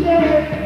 Yeah.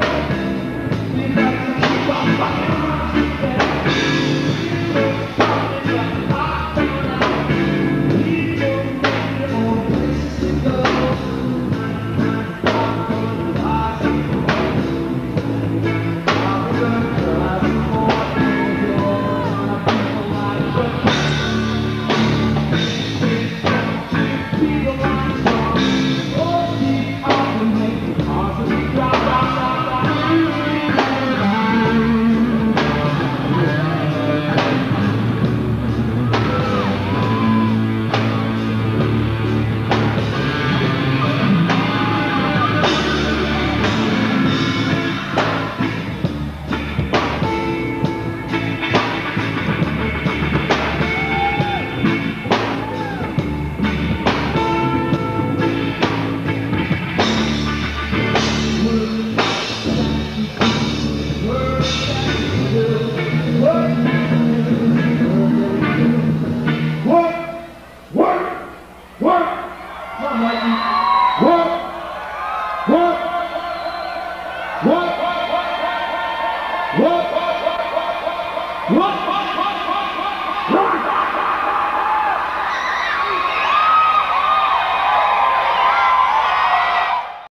Нормально. Вот! Вот! Вот! Вот! Вот! Вот!